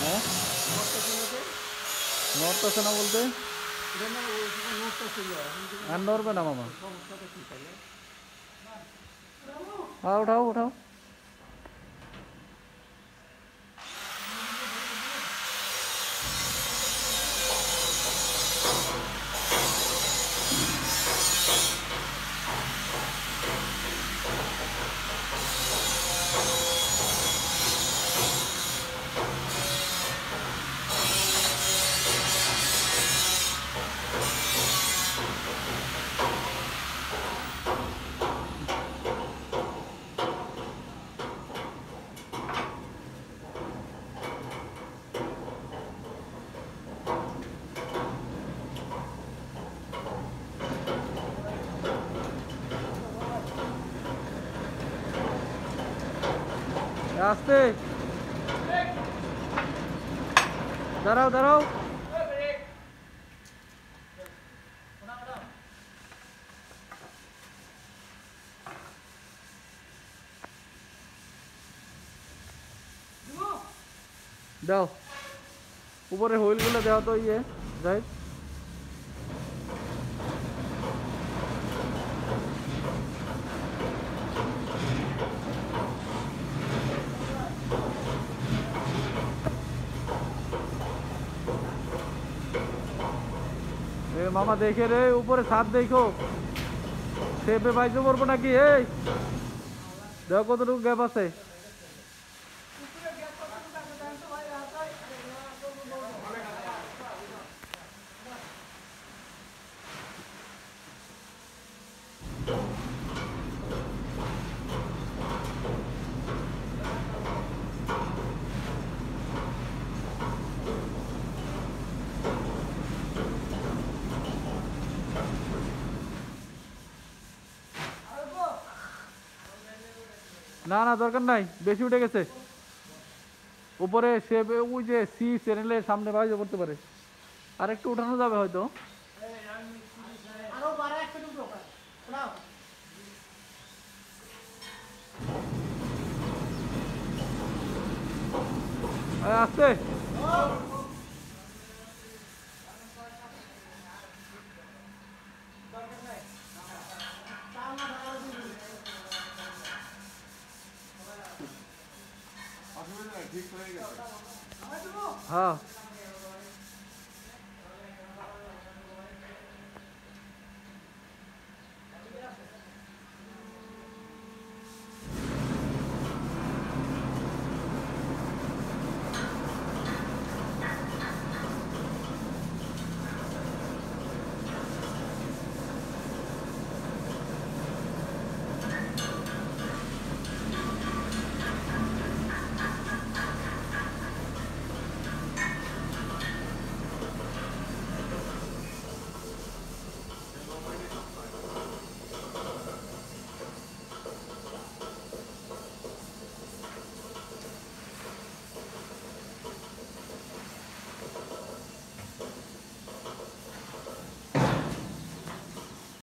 হ্যাঁ নড়তেছে না বলতে আর নড়বে না মামা হ্যাঁ উঠাও উঠাও আস্তে দাঁড়াও দাঁড়াও। দাও। উপরে হুইলগুলো দেওয়া তো ইয়ে রাইট মামা দেখে রে, উপরে ছাদ দেখো। সেপে পাইছো পড়ব নাকি? এই, দেখো কতটুকু গ্যাপ আছে। না না দরকার নাই বেশি উঠে গেছে। উপরে সে ওই যে সি চ্যানেলের সামনে বাইরে করতে পারে। আর একটু উঠানো যাবে হয়তো। আস্তে। हाँ।